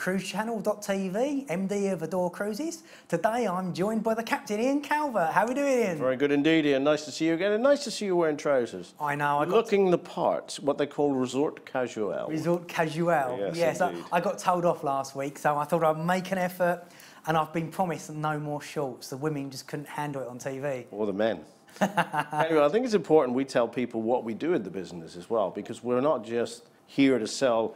cruisechannel.tv, MD of Adore Cruises. Today I'm joined by the captain, Ian Calvert. How are we doing, Ian? Very good indeed, Ian. Nice to see you again, and nice to see you wearing trousers. I know. I got Looking the part, what they call resort casual. resort casual. Yes, I. I got told off last week, so I thought I'd make an effort. And I've been promised no more shorts. The women just couldn't handle it on TV. Or the men. anyway, I think it's important we tell people what we do in the business as well, because we're not just here to sell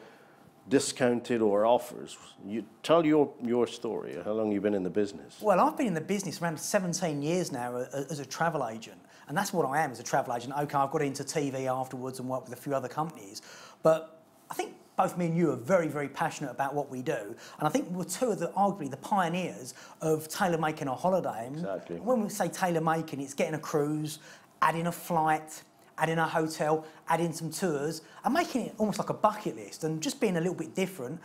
discounted or offers. You tell your, your story, how long you've been in the business. Well, I've been in the business around 17 years now uh, uh, as a travel agent, and that's what I am as a travel agent. Okay, I've got into TV afterwards and worked with a few other companies, but I think both me and you are very, very passionate about what we do, and I think we're two of the arguably the pioneers of tailor making a holiday. And Exactly. When we say tailor making, it's getting a cruise, adding a flight. Adding a hotel, adding some tours, and making it almost like a bucket list and just being a little bit different.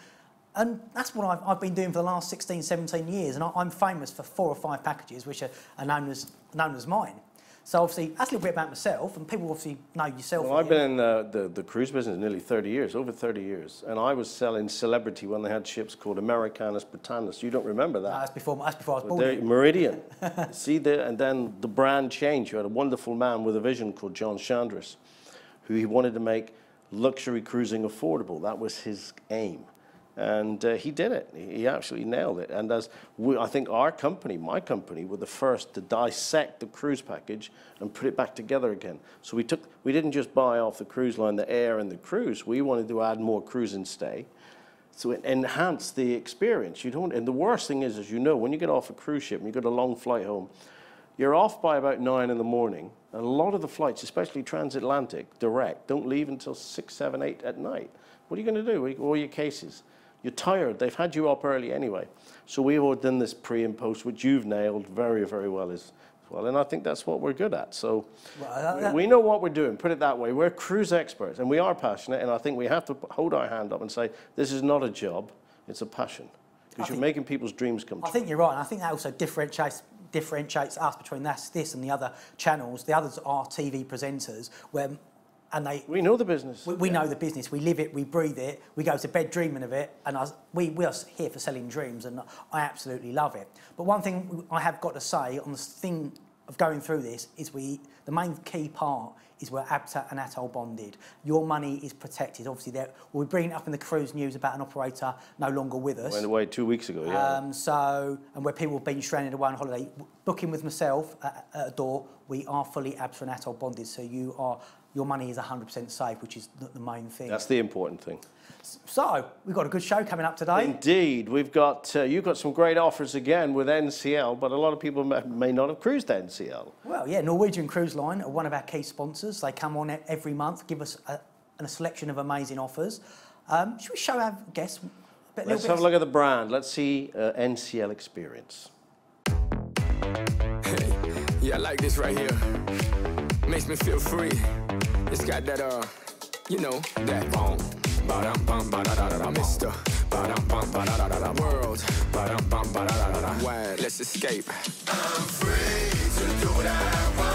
And that's what I've, I've been doing for the last 16, 17 years. And I, I'm famous for four or five packages which are, are known, as, known as mine. So obviously, that's a little bit about myself, and people obviously know yourself. Well, I've been in the, the, the cruise business nearly 30 years, over 30 years, and I was selling celebrity when they had ships called Amerikanis Britannicus. You don't remember that? No, that's, before, that's before I was born. There- Meridian. See there, and then the brand changed. You had a wonderful man with a vision called John Chandris, who he wanted to make luxury cruising affordable. That was his aim. And uh, he did it. He absolutely nailed it. And as we, I think our company, my company, were the first to dissect the cruise package and put it back together again. So we took, we didn't just buy off the cruise line the air and the cruise. We wanted to add more cruise and stay. So it enhance the experience. You don't, and the worst thing is, as you know, when you get off a cruise ship and you got a long flight home, you're off by about nine in the morning. A lot of the flights, especially transatlantic, direct, don't leave until six, seven, eight at night. What are you going to do? All your cases. You're tired. They've had you up early anyway. So we've all done this pre and post, which you've nailed very, very well as well. And I think that's what we're good at. So Well, that- we know what we're doing, put it that way. We're cruise experts and we are passionate. And I think we have to hold our hand up and say, this is not a job, it's a passion. Because you're think- making people's dreams come I true. I think you're right, and I think that also differentiates differentiates us between this, this and the other channels. The others are TV presenters, where and they We know the business. We, we know the business. We live it. We breathe it. We go to bed dreaming of it. And I, we, we are here for selling dreams, and I absolutely love it. But one thing I have got to say on the thing of going through this is we the main key part is we're ABTA and ATOL bonded. Your money is protected. Obviously, there we'll be bringing up in the cruise news about an operator no longer with us. Went away two weeks ago, yeah. Um, so, and where people have been stranded away on holiday, booking with myself at, at a door, we are fully ABTA and ATOL bonded, so you are your money is 100% safe, which is the, the main thing. That's the important thing. So, we've got a good show coming up today. Indeed, we've got uh, you've got some great offers again with NCL, but a lot of people may, may not have cruised NCL. Well, yeah, Norwegian Cruise Line are one of our key sponsors. They come on every month, give us a, a selection of amazing offers. Um, should we show our guests? A bit, Let's have a look at the brand. Let's see uh, NCL experience. Yeah, I like this right here. Makes me feel free. It's got that, uh, you know, that boom. Ba-dum, bum, ba-da-da-da-da. Ba-dum, bum, ba-da-da-da-da. World. Ba-dum, bum, ba-da-da-da-da. Let's escape. I'm free to do what I want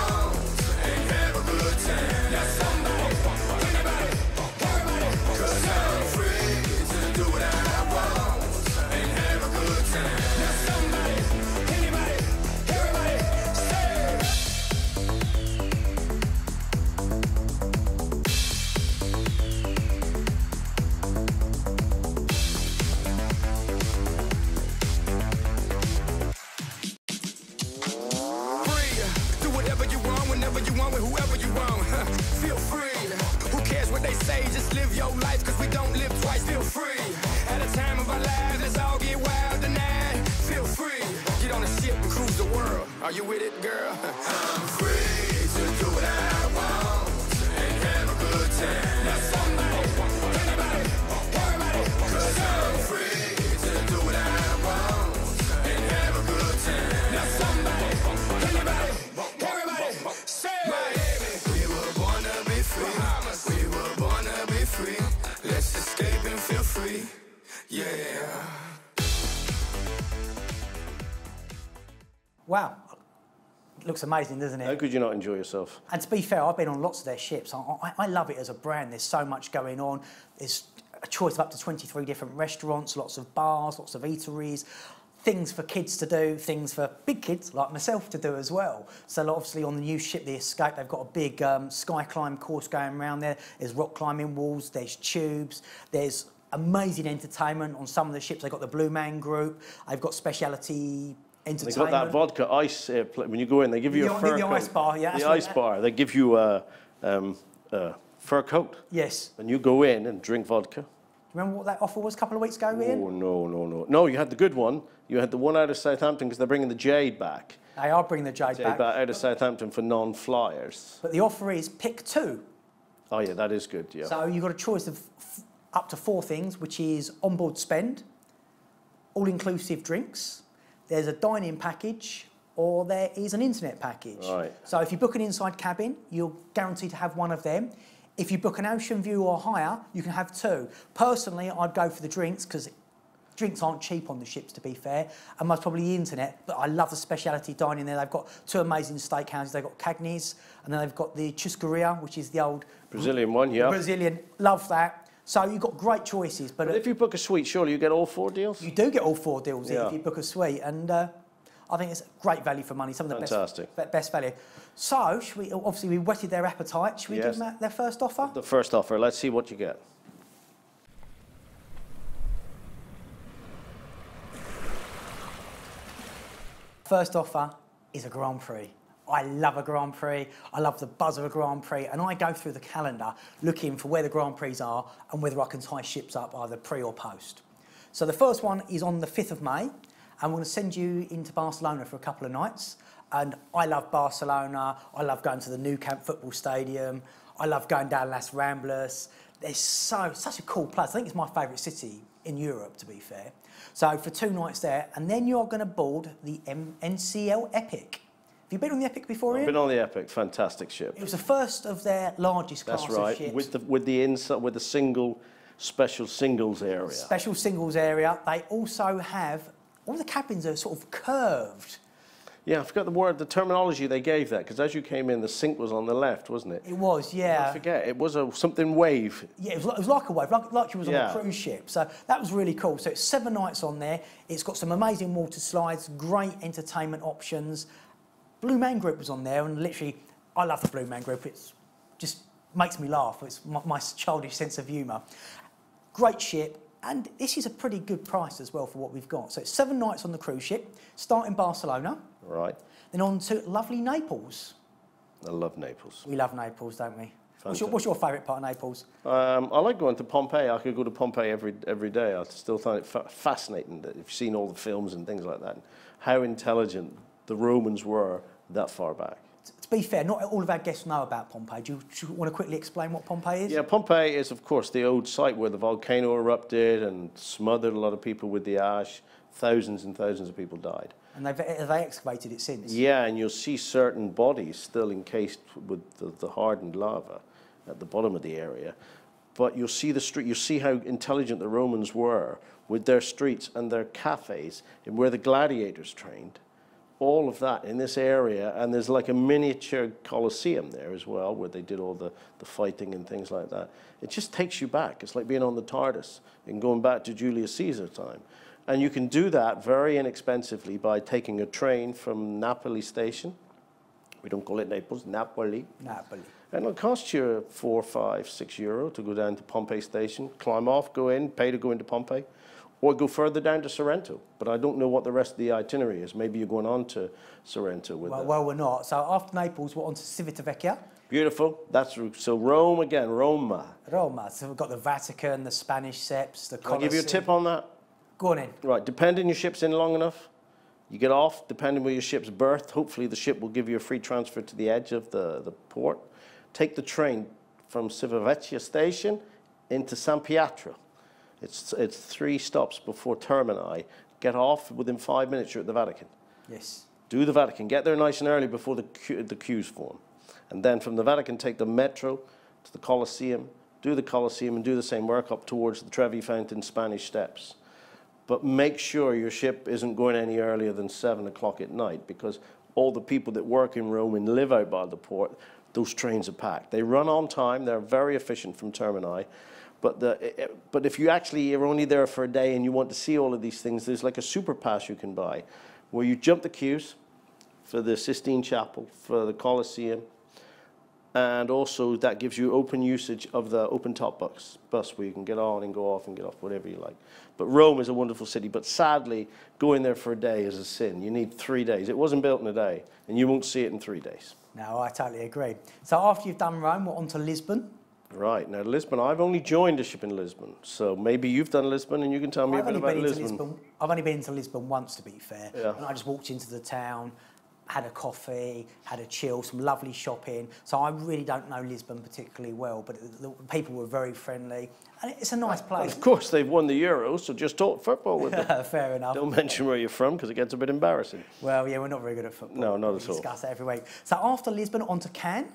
Are you with it, girl? I'm free to do what I want and have a good time. Now somebody, anybody, everybody, cause I'm free to do what I want and have a good time. Now somebody, anybody, everybody, say Miami. We were born to be free. We were born to be free. Let's escape and feel free. Yeah. Wow. Looks amazing, doesn't it? How could you not enjoy yourself? And to be fair, I've been on lots of their ships. I, I, I love it as a brand. There's so much going on. There's a choice of up to 23 different restaurants, lots of bars, lots of eateries, things for kids to do, things for big kids like myself to do as well. So obviously on the new ship, the Escape, they've got a big um, sky climb course going around there. There's rock climbing walls, there's tubes, there's amazing entertainment on some of the ships. They've got the Blue Man Group, they've got speciality They entertainment. got that vodka ice uh, when you go in. They give you a fur the coat. ice bar, yeah, The ice bar. They give you a, um, a fur coat, Yes. and you go in and drink vodka. Do you remember what that offer was a couple of weeks ago, Ian? Oh no no no no! You had the good one. You had the one out of Southampton because they're bringing the Jade back. They are bringing the Jade Jade back. back out of Southampton for non-flyers. But the offer is pick two. Oh yeah, that is good. Yeah. So you've got a choice of f- up to four things, which is onboard spend, all-inclusive drinks, there's a dining package, or there is an internet package. Right. So if you book an inside cabin, you're guaranteed to have one of them. If you book an ocean view or higher, you can have two. Personally, I'd go for the drinks because drinks aren't cheap on the ships, to be fair, and most probably the internet. But I love the speciality dining there. They've got two amazing steakhouses. They've got Cagney's, and then they've got the Churrascaria, which is the old Brazilian one, yeah. Brazilian. Love that. So you've got great choices, but, But if you book a suite, surely you get all four deals. you do get all four deals Yeah. if you book a suite, and uh, I think it's great value for money. Some of the Fantastic. best, best value. So, should we, obviously, we whetted their appetite. Should we Yes. give them that, their first offer? The first offer. Let's see what you get. First offer is a Grand Prix. I love a Grand Prix. I love the buzz of a Grand Prix, and I go through the calendar looking for where the Grand Prix are and whether I can tie ships up either pre or post. So the first one is on the 5th of May, and we're going to send you into Barcelona for a couple of nights. And I love Barcelona. I love going to the Nou Camp football stadium. I love going down Las Ramblas. It's so such a cool place. I think it's my favourite city in Europe, to be fair. So for two nights there, and then you're going to board the M- NCL Epic. You been on the Epic before, I've Ian? been on the Epic. Fantastic ship. It was the first of their largest class That's of right. ships. With the with the inside with the single special singles area. special singles area. They also have all the cabins are sort of curved. Yeah, I forgot the word, the terminology they gave that because as you came in, the sink was on the left, wasn't it? It was, yeah. I forget. It was a something wave. Yeah, it was, like, it was like a wave, like, like you was on Yeah. a cruise ship. So that was really cool. So it's seven nights on there. It's got some amazing water slides, great entertainment options. Blue Man Group was on there, and literally, I love the Blue Man Group. It's just makes me laugh. It's my, my childish sense of humour. Great ship, and this is a pretty good price as well for what we've got. So it's seven nights on the cruise ship, start in Barcelona, Right. then on to lovely Naples. I love Naples. We love Naples, don't we? What's your, what's your favourite part of Naples? Um, I like going to Pompeii. I could go to Pompeii every every day. I still find it fa- fascinating that you've seen all the films and things like that, how intelligent the Romans were that far back. To be fair, not all of our guests know about Pompeii. Do you, do you want to quickly explain what Pompeii is? Yeah, Pompeii is, of course, the old site where the volcano erupted and smothered a lot of people with the ash. Thousands and thousands of people died. And they've, have they excavated it since? Yeah, and you'll see certain bodies still encased with the, the hardened lava at the bottom of the area. But you'll see the street, You'll see how intelligent the Romans were with their streets and their cafes and where the gladiators trained. All of that in this area, and there's like a miniature Colosseum there as well, where they did all the, the fighting and things like that. It just takes you back. It's like being on the TARDIS and going back to Julius Caesar time. And you can do that very inexpensively by taking a train from Napoli station. We don't call it Naples, Napoli. Napoli. And it'll cost you four, five, six euro to go down to Pompeii station, climb off, go in, pay to go into Pompeii, or go further down to Sorrento. But I don't know what the rest of the itinerary is. Maybe you're going on to Sorrento with Well, that. well, we're not. So after Naples, we're on to Civitavecchia, Beautiful. That's so Rome again, Roma. Roma. So we've got the Vatican, the Spanish Steps, the I'll give you a tip on that. Go on in. Right, depending your ship's in long enough, you get off, depending where your ship's berthed, hopefully the ship will give you a free transfer to the edge of the, the port. Take the train from Civitavecchia station into San Pietro. It's, it's three stops before Termini. Get off, within five minutes you're at the Vatican. Yes. Do the Vatican, get there nice and early before the, queue, the queues form. And then from the Vatican, take the metro to the Colosseum, do the Colosseum and do the same work up towards the Trevi Fountain Spanish Steps. But make sure your ship isn't going any earlier than seven o'clock at night because all the people that work in Rome and live out by the port, those trains are packed. They run on time, they're very efficient from Termini, But, the, eh, eh, but if you actually are only there for a day and you want to see all of these things, there's like a super pass you can buy where you jump the queues for the Sistine Chapel, for the Colosseum, and also that gives you open usage of the open top bus, bus where you can get on and go off and get off, whatever you like. But Rome is a wonderful city, but sadly, going there for a day is a sin. You need three days. It wasn't built in a day, and you won't see it in three days. No, I totally agree. So after you've done Rome, we're on to Lisbon. Right, now Lisbon, I've only joined a ship in Lisbon, so maybe you've done Lisbon and you can tell me I've a bit only about Lisbon. Lisbon. I've only been to Lisbon once, to be fair. Yeah. And I just walked into the town, had a coffee, had a chill, some lovely shopping. So I really don't know Lisbon particularly well, but the, the people were very friendly, and it's a nice place. Of course, they've won the Euro, so just talk football with them. fair enough. Don't mention where you're from because it gets a bit embarrassing. Well, yeah, we're not very good at football. No, not we at all. We discuss it every week. So after Lisbon, on to Cannes,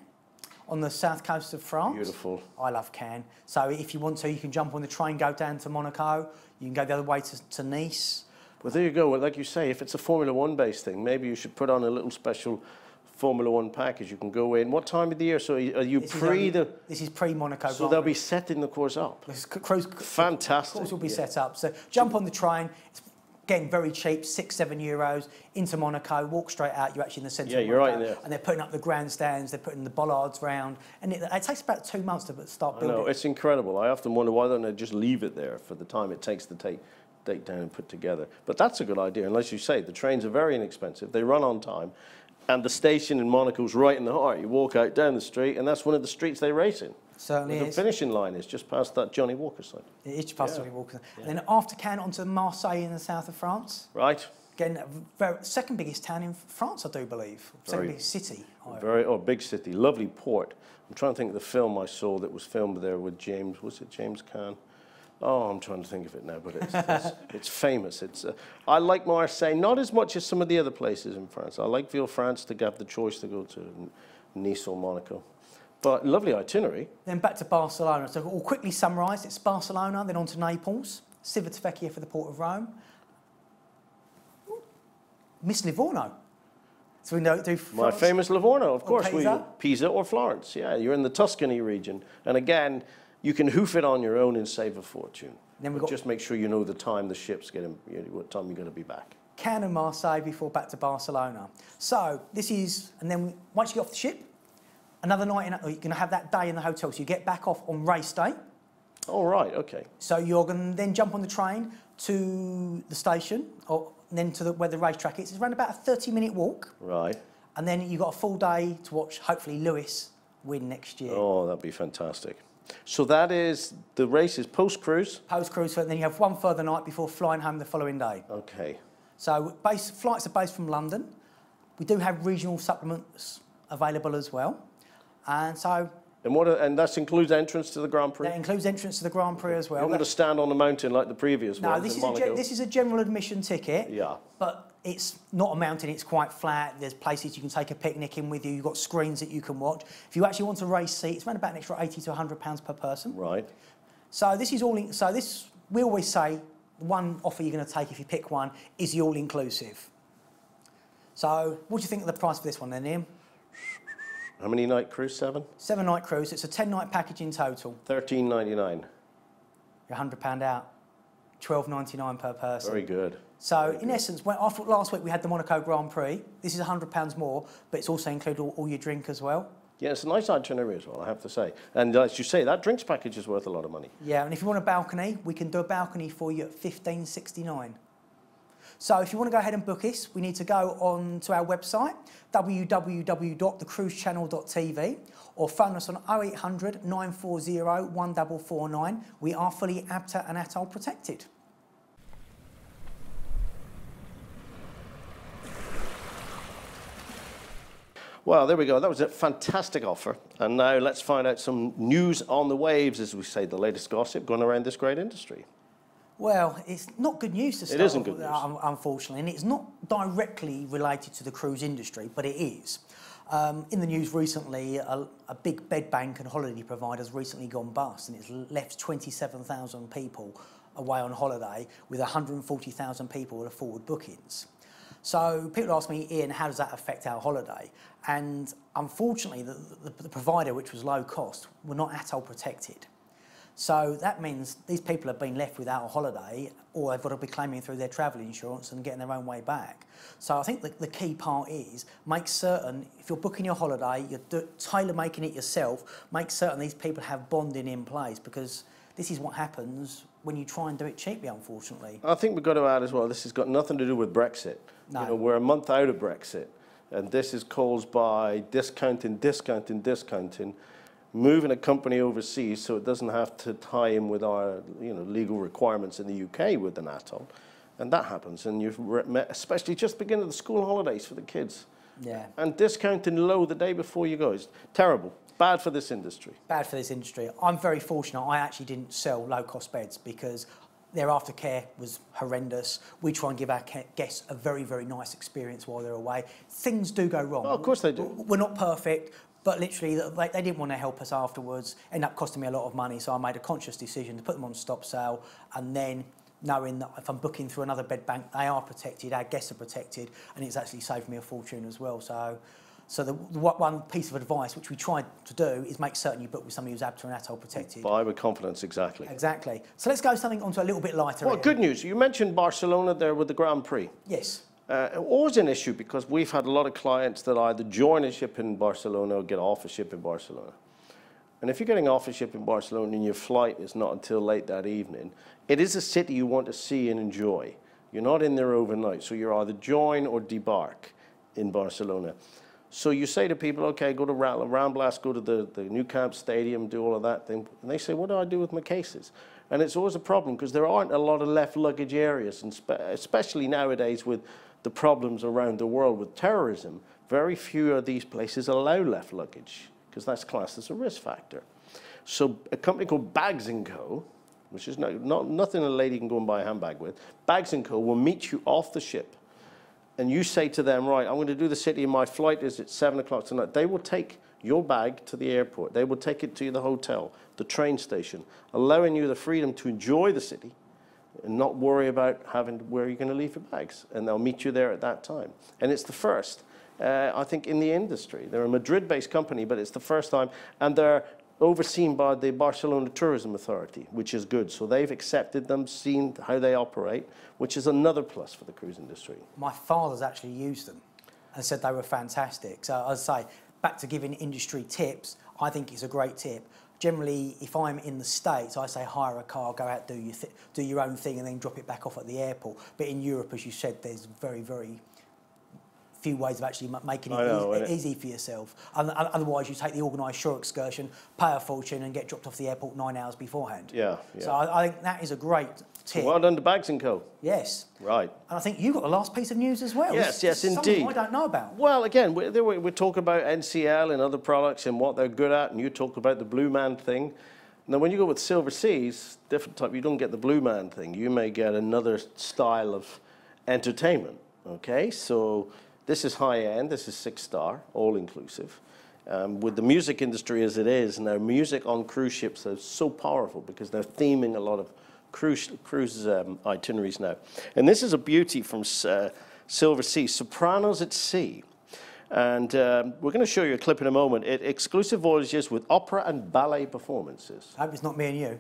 on the south coast of France. Beautiful. I love Cannes. So if you want to, you can jump on the train, go down to Monaco. You can go the other way to, to Nice. Well, there you go. Well, like you say, if it's a Formula One based thing, maybe you should put on a little special Formula One package. You can go in. What time of the year? So are you This is pre only- the? This is pre-Monaco. So they'll be setting the course up. This cruise, Fantastic. course will be Yeah. set up. So jump on the train. It's getting very cheap, six, seven euros into Monaco. Walk straight out. You're actually in the centre. Yeah, of you're right Monaco, there. And they're putting up the grandstands. They're putting the bollards round, and it, it takes about two months to start I building. know it's incredible. I often wonder why don't they just leave it there for the time it takes to take take down and put together. But that's a good idea. Unless you say the trains are very inexpensive, they run on time, and the station in Monaco's right in the heart. You walk out down the street, and that's one of the streets they race in. Certainly the is. finishing line is just past that Johnnie Walker side. It is past Yeah. Johnnie Walker. And then after Cannes, onto Marseille in the south of France. Right. Again, very, second biggest town in France, I do believe. Second Very- biggest city. Very oh, big city, lovely port. I'm trying to think of the film I saw that was filmed there with James. Was it James Caan? Oh, I'm trying to think of it now, but it's it's, it's famous. It's uh, I like Marseille not as much as some of the other places in France. I like Villefranche to have the choice to go to Nice or Monaco, but lovely itinerary. Then back to Barcelona. So we'll quickly summarise. It's Barcelona, then on to Naples, Civitavecchia for the Port of Rome. Miss Livorno. So we know do My famous Livorno, of course. we- Pisa? Pisa or Florence. Yeah, you're in the Tuscany region, and again, you can hoof it on your own and save a fortune. Then we've got- just make sure you know the time the ship's getting, you know, what time you're going to be back. Cannes and Marseille before back to Barcelona. So this is, and then once you get off the ship, another night, in, you're going to have that day in the hotel. So you get back off on race day. All right, okay. So you're going to then jump on the train to the station, or then to the, where the racetrack is. It's around about a 30 minute walk. Right. And then you've got a full day to watch, hopefully, Lewis win next year. Oh, that'd be fantastic. So that is the race is post cruise. Post cruise, and then you have one further night before flying home the following day. Okay. So base, flights are based from London. We do have regional supplements available as well. And so And what? And that includes entrance to the Grand Prix. that includes entrance to the Grand Prix as well. You're going to stand on the mountain like the previous No, this is, a, this is a general admission ticket. Yeah. But it's not a mountain, it's quite flat. There's places you can take a picnic in with you. You've got screens that you can watch. If you actually want a race seat, it's around about an extra 80 to 100 pounds per person. Right. So this is all, in, so this, we always say, one offer you're going to take if you pick one is the all-inclusive. So what do you think of the price for this one then, Ian? How many night cruise? Seven. Seven night cruise, it's a 10 night package in total. Thirteen ninety nine. You're £100 out, £12.99 per person. Very good. So in essence, when, after last week we had the Monaco Grand Prix. This is £100 more, but it's also included all, all your drink as well. Yeah, it's a nice itinerary as well, I have to say. And as you say, that drinks package is worth a lot of money. Yeah, and if you want a balcony, we can do a balcony for you at fifteen sixty nine. So if you want to go ahead and book this, we need to go on to our website, www.thecruisechannel.tv, or phone us on 0800 940 1449. We are fully ABTA and ATOL protected. Well, there we go. That was a fantastic offer. And now let's find out some news on the waves, as we say, the latest gossip going around this great industry. Well, it's not good news to start isn't good with, news. un- unfortunately, and it's not directly related to the cruise industry, but it is. Um, in the news recently, a, a big bed bank and holiday provider has recently gone bust, and it's left 27,000 people away on holiday with 140,000 people with forward bookings. So people ask me, Ian, how does that affect our holiday? And unfortunately, the, the, the provider, which was low cost, were not at all protected. So that means these people have been left without a holiday or they've got to be claiming through their travel insurance and getting their own way back. So I think the, the key part is make certain, if you're booking your holiday, you're do, tailor making it yourself, make certain these people have bonding in place because this is what happens when you try and do it cheaply, unfortunately. I think we've got to add as well, this has got nothing to do with Brexit. No. You know, we're a month out of Brexit, and this is caused by discounting, discounting, discounting, moving a company overseas so it doesn't have to tie in with our you know, legal requirements in the UK with an ATOL. And that happens, and you've re- met, especially just beginning the school holidays for the kids. Yeah. And discounting low the day before you go is terrible, bad for this industry. bad for this industry. I'm very fortunate. I actually didn't sell low cost beds because their aftercare was horrendous. We try and give our guests a very, very nice experience while they're away. Things do go wrong. Oh, of course they do. We're not perfect, but literally they, they didn't want to help us afterwards. End up costing me a lot of money, so I made a conscious decision to put them on stop sale and then knowing that if I'm booking through another bed bank, they are protected, our guests are protected, and it's actually saved me a fortune as well. So, so the, the one- piece of advice which we tried to do is make certain you book with somebody who's ABTA and ATOL protected. Buy with confidence, exactly. Exactly. So let's go something onto a little bit lighter. Well, good news. You mentioned Barcelona there with the Grand Prix. Yes. Uh, always an issue because we've had a lot of clients that either join a ship in Barcelona or get off a ship in Barcelona. And if you're getting off a ship in Barcelona and your flight is not until late that evening, it is a city you want to see and enjoy. You're not in there overnight, so you're either join or debark in Barcelona. So you say to people, okay, go to Ra- Ramblas, go to the, the Nou Camp Stadium, do all of that thing. And they say, what do I do with my cases? And it's always a problem because there aren't a lot of left luggage areas, and spe- especially nowadays with the problems around the world with terrorism, very few of these places allow left luggage because that's classed as a risk factor. So a company called Bags & Co., which is no, not, nothing a lady can go and buy a handbag with, Bags & Co. will meet you off the ship and you say to them, right, I'm going to do the city and my flight is at seven o'clock tonight, they will take your bag to the airport. They will take it to the hotel, the train station, allowing you the freedom to enjoy the city and not worry about having where you're going to leave your bags. And they'll meet you there at that time. And it's the first, uh, I think, in the industry. They're a Madrid-based company, but it's the first time, and they're overseen by the Barcelona Tourism Authority, which is good. So they've accepted them, seen how they operate, which is another plus for the cruise industry. My father's actually used them and said they were fantastic. So I'd say, back to giving industry tips, I think it's a great tip. Generally, if I'm in the States, I say hire a car, go out, do your, do your own thing, and then drop it back off at the airport. But in Europe, as you said, there's very, very few ways of actually making it, know, eas- innit? easy for yourself. And, and otherwise, you take the organised shore excursion, pay a fortune, and get dropped off the airport nine hours beforehand. Yeah, yeah. So I, I think that is a great tip. Well done to Bags & Co. Yes. Right. And I think you got the last piece of news as well. Yes, yes, Something indeed. I don't know about. Well, again, we, we, we talk about NCL and other products and what they're good at, and you talk about the Blue Man thing. Now, when you go with Silverseas, different type, you don't get the Blue Man thing. You may get another style of entertainment. Okay, so this is high end. This is six star, all inclusive. Um, with the music industry as it is, now music on cruise ships is so powerful because they're theming a lot of cruise, cruise um, itineraries now. And this is a beauty from uh, Silversea, Sopranos at Sea. And um, we're going to show you a clip in a moment. It, exclusive voyages with opera and ballet performances. I hope it's not me and you.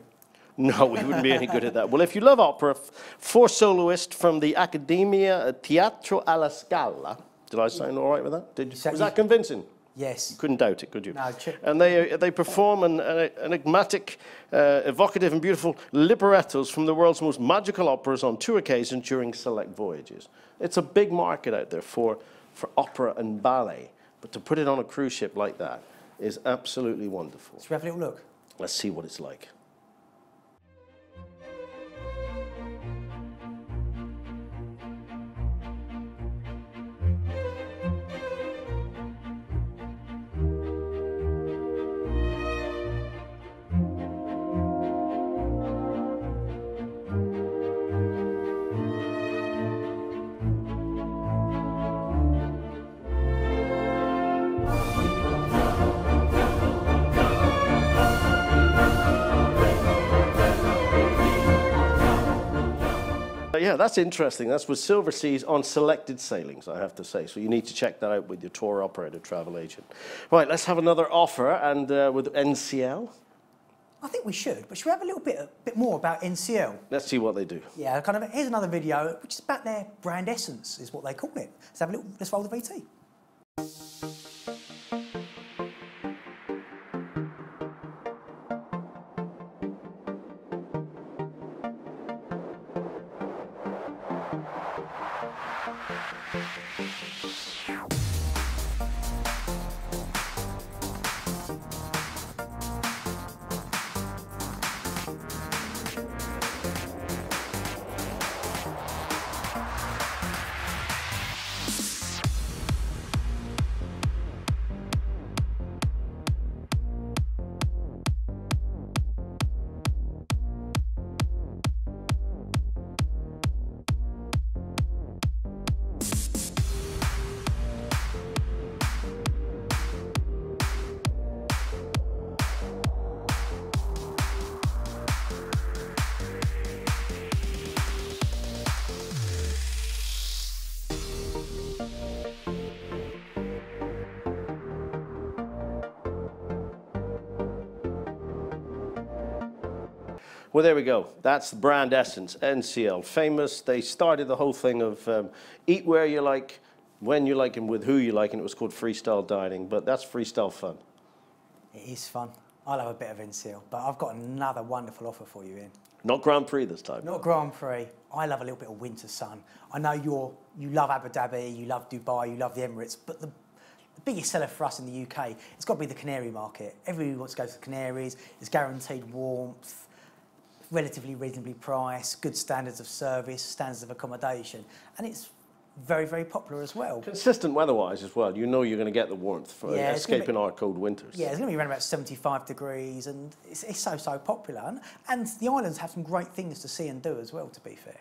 No, we wouldn't be any good at that. Well, if you love opera, four soloists from the Accademia Teatro alla Scala. Did I sound all right with that? Did, was that convincing? Yes. You couldn't doubt it, could you? No, and they, they perform an, an enigmatic, uh, evocative, and beautiful librettos from the world's most magical operas on two occasions during select voyages. It's a big market out there for, for opera and ballet, but to put it on a cruise ship like that is absolutely wonderful. Let's have a little look. Let's see what it's like. But yeah, that's interesting. That's with Silverseas on selected sailings, I have to say. So you need to check that out with your tour operator, travel agent. Right, let's have another offer and uh, with NCL. I think we should, but should we have a little bit, a bit more about NCL? Let's see what they do. Yeah, kind of. Here's another video, which is about their brand essence, is what they call it. Let's have a little. Let's roll the VT. Well, there we go. That's the brand essence, NCL. Famous. They started the whole thing of um, eat where you like, when you like, and with who you like, and it was called freestyle dining. But that's freestyle fun. It is fun. I love a bit of NCL, but I've got another wonderful offer for you, Ian. Not Grand Prix this time. Not Grand Prix. I love a little bit of winter sun. I know you're you love Abu Dhabi, you love Dubai, you love the Emirates, but the, the biggest seller for us in the UK, it's got to be the Canary market. Everybody wants to go to the Canaries. It's guaranteed warmth, relatively reasonably priced, good standards of service, standards of accommodation, and it's very very popular as well. Consistent weather-wise as well. You know you're going to get the warmth for Yeah, escaping be- our cold winters. Yeah, it's going to be around about 75 degrees, and it's, it's so, so popular. And, and the islands have some great things to see and do as well, to be fair.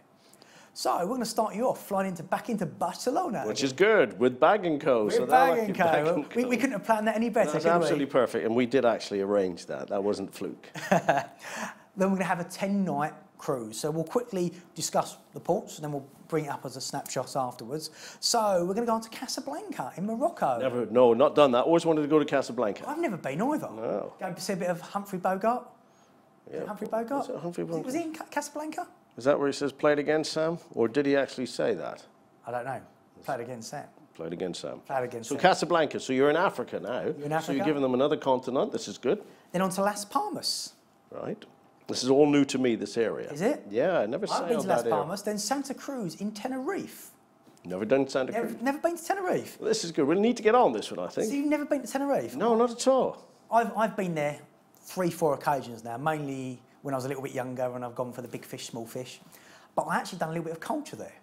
So we're going to start you off flying into back into Barcelona. Which again. is good with Bag and Co. With so Bag and Bag Co. and We, we couldn't have planned that any better, That's absolutely we? perfect, and we did actually arrange that. That wasn't fluke. Then we're going to have a 10-night cruise. So we'll quickly discuss the ports, and then we'll bring it up as a snapshot afterwards. So we're going to go on to Casablanca in Morocco. Never, no, not done that. Always wanted to go to Casablanca. I've never been either. No. Go and see a bit of Humphrey Bogart. Yeah. Humphrey Bogart? Was Humphrey he- Was he in Casablanca? Is that where he says played against Sam, or did he actually say that? I don't know. Played against Sam. Played against Sam. Played against So Sam. Casablanca. So you're in Africa now. in Africa. So you're giving them another continent. This is good, Then on to Las Palmas. right? This is all new to me. This area. Is it? Yeah, I never I've sailed been to Las that area. Palmas, then Santa Cruz in Tenerife. Never done Santa Never, Cruz. never been to Tenerife. Well, this is good. We'll need to get on this one, I think. So you've never been to Tenerife? No, not at all. I've, I've been there three, four occasions now, mainly when I was a little bit younger and I've gone for the big fish, small fish. But I actually done a little bit of culture there.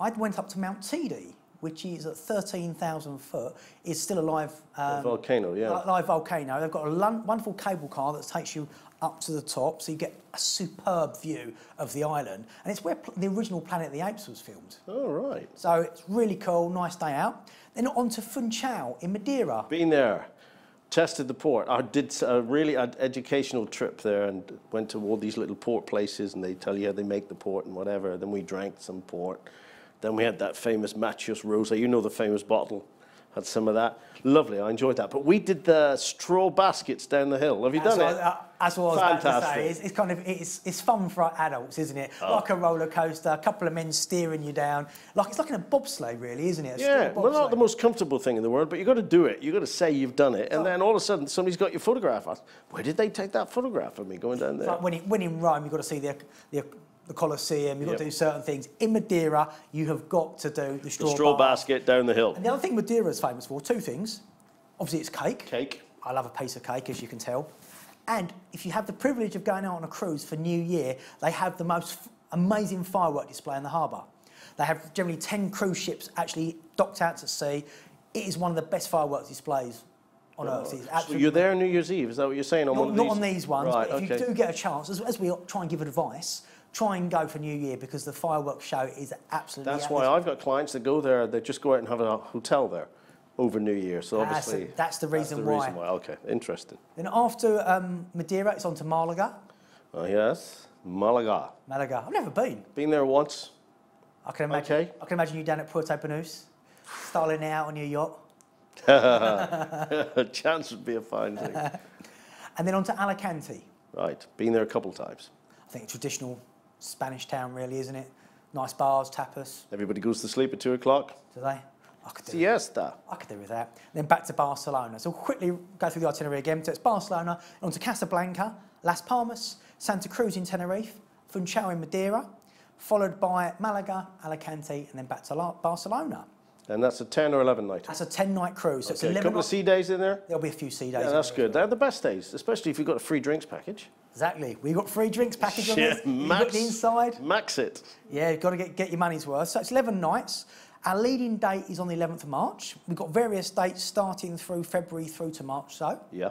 I went up to Mount Teide, which is at 13,000 foot, is still a live, um, volcano, yeah. li- live volcano. They've got a wonderful cable car that takes you up to the top, so you get a superb view of the island. And it's where the original Planet of the Apes was filmed. All right. So it's really cool, nice day out. Then on to Funchal in Madeira. Been there, tested the port. I did a really ed- educational trip there and went to all these little port places, and they tell you how they make the port and whatever. Then we drank some port. Then we had that famous Mateus Rosé. You know the famous bottle. Had some of that. Lovely. I enjoyed that. But we did the straw baskets down the hill. Have you That's done it? uh, that's what I was about to say. It's, it's kind of it's, it's fun for adults, isn't it? Oh. Like a roller coaster, a couple of men steering you down. Like it's like in a bobsleigh, really, isn't it? A Yeah, well, not the most comfortable thing in the world, but you've got to do it. You've got to say you've done it. And then all of a sudden, somebody's got your photograph. Where did they take that photograph of me going down It's there? like when, it, when in Rome, you've got to see the, the, the Colosseum, you've got to do certain things. In Madeira, you have got to do the straw, The straw bath. basket down the hill. And the other thing Madeira is famous for, two things. Obviously, it's cake. Cake. I love a piece of cake, as you can tell. And if you have the privilege of going out on a cruise for New Year, they have the most f- amazing firework display in the harbour. They have generally 10 cruise ships actually docked out to sea. It is one of the best fireworks displays on Earth. So you're there on New Year's Eve, is that what you're saying? On not, not on these ones, right, but if okay. you do get a chance, as, as we try and give advice, try and go for New Year because the fireworks show is absolutely. That's why I've got clients that go there, they just go out and have a hotel there over New Year. So That's obviously. the- that's the reason the why. reason why. Okay, interesting. Then after um, Madeira, it's on to Malaga. Oh, yes. Malaga. Malaga. I've never been. Been there once. I can imagine. Okay. I can imagine you down at Puerto Banús, styling out on your yacht, a chance would be a fine thing. and then on to Alicante. Right. Been there a couple of times. I think traditional Spanish town, really, isn't it? Nice bars, tapas. Everybody goes to sleep at two o'clock. Do they? I could do Siesta. I could do with that. Then back to Barcelona. So we'll quickly go through the itinerary again. So it's Barcelona, on to Casablanca, Las Palmas, Santa Cruz in Tenerife, Funchal in Madeira, followed by Malaga, Alicante, and then back to La- Barcelona. And that's a 10 or 11 night. That's a 10-night cruise. So it's Okay, a couple of sea days in there. There'll be a few sea days. Yeah, that's good. They're the best days, especially if you've got a free drinks package. Exactly. We've got free drinks package on Yeah, this. You the inside. Max it. Yeah, you've got to get, get your money's worth. So it's 11 nights. Our leading date is on the 11th of March. We've got various dates starting through February through to March. So, Yeah.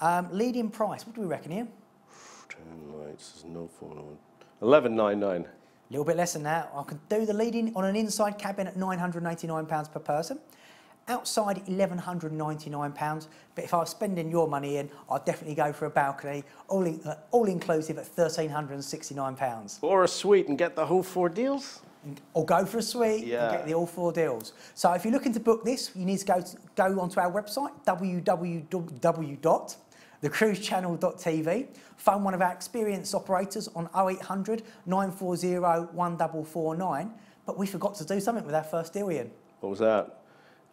um, leading price, what do we reckon here? 10 nights is no on. 11.99. A little bit less than that. I can do the leading on an inside cabin at £989 per person. Outside, £1,199. But if I was spending your money in, I'd definitely go for a balcony, all, in, uh, all inclusive at £1,369. Or a suite and get the whole four deals. Or go for a suite Yeah. and get the all four deals. So if you're looking to book this, you need to go, to, go onto our website, www.thecruisechannel.tv. Phone one of our experienced operators on 0800 940 1449. But we forgot to do something with our first deal, Ian. What was that?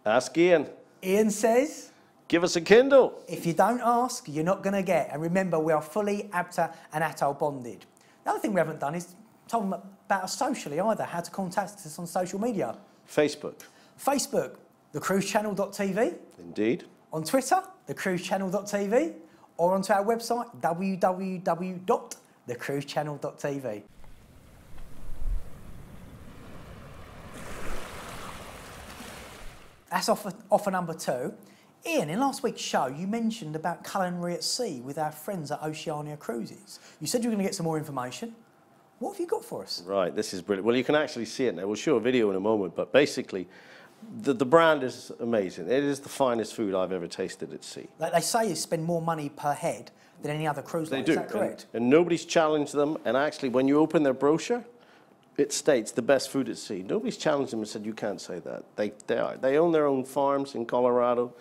Ask Ian. Ian says, Give us a Kindle. if you don't ask, you're not going to get. And remember, we are fully ABTA and ATOL bonded. The other thing we haven't done is told them about us socially either, how to contact us on social media. Facebook. Facebook, thecruisechannel.tv. Indeed. On Twitter, thecruisechannel.tv. Or onto our website, www.thecruisechannel.tv. That's offer, offer number two. Ian, in last week's show, you mentioned about culinary at sea with our friends at Oceania Cruises. You said you were going to get some more information. What have you got for us? Right, this is brilliant. Well, you can actually see it now. We'll show a video in a moment, but basically, the, the brand is amazing. It is the finest food I've ever tasted at sea. Like they say, you spend more money per head than any other cruise They line. do. Is that correct? And, and nobody's challenged them. And actually, when you open their brochure, it states the best food at sea. Nobody's challenged them and said, you can't say that. They, they, are. they own their own farms in Colorado.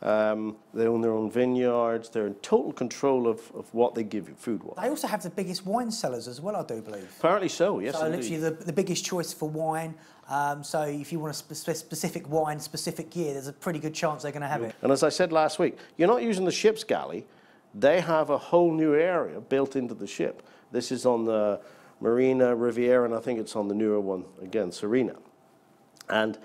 Um, they own their own vineyards. They're in total control of, of what they give you food-wise. They also have the biggest wine cellars as well, I do believe. Apparently so, yes, so indeed. literally the, the biggest choice for wine. Um, so if you want a spe- specific wine, specific year, there's a pretty good chance they're going to have it. And as I said last week, you're not using the ship's galley. They have a whole new area built into the ship. This is on the Marina Riviera, and I think it's on the newer one again, Sirena. And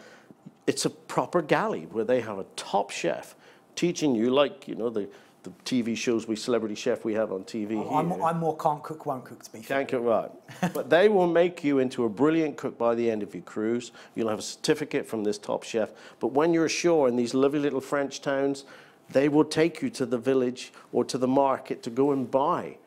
it's a proper galley where they have a top chef teaching you, like you know the, the TV shows we celebrity chef we have on TV here. I'm, I'm more can't cook, won't cook to be fair. Can't cook right. but they will make you into a brilliant cook by the end of your cruise. You'll have a certificate from this top chef. But when you're ashore in these lovely little French towns, they will take you to the village or to the market to go and buy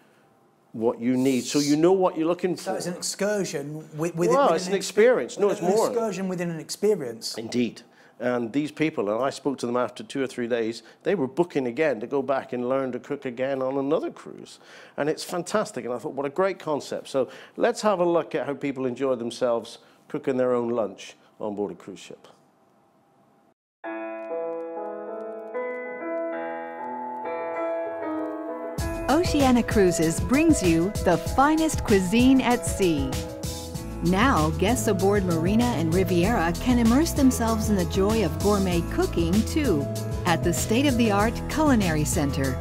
what you need. So you know what you're looking for. So it's an excursion with, with Well, with it's an experience. No, it's an more. excursion within an experience. Indeed. And these people, and I spoke to them after two or three days, they were booking again to go back and learn to cook again on another cruise. And it's fantastic. And I thought, what a great concept. So let's have a look at how people enjoy themselves cooking their own lunch on board a cruise ship. Oceania Cruises brings you the finest cuisine at sea. Now, guests aboard Marina and Riviera can immerse themselves in the joy of gourmet cooking too at the state of the art Culinary Center.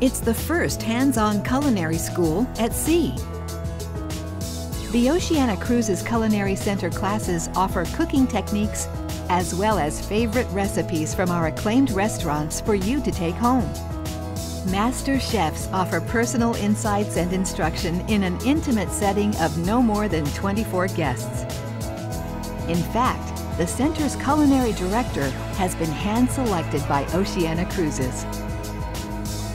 It's the first hands on culinary school at sea. The Oceania Cruises Culinary Center classes offer cooking techniques as well as favorite recipes from our acclaimed restaurants for you to take home. Master chefs offer personal insights and instruction in an intimate setting of no more than 24 guests. In fact, the center's culinary director has been hand selected by Oceania Cruises.